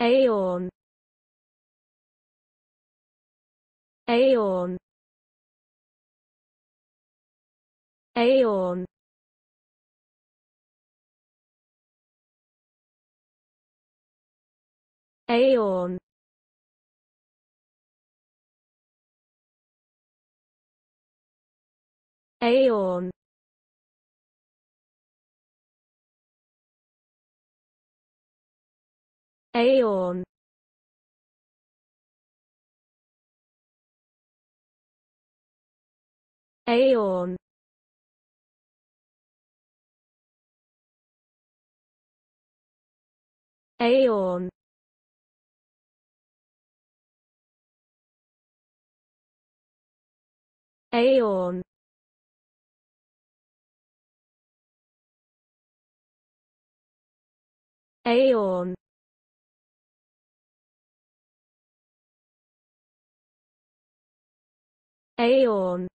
Aeon. Aeon. Aeon. Aeon. Aeon Aeon. Aeon. Aeon. Aeon. Aeon Aeon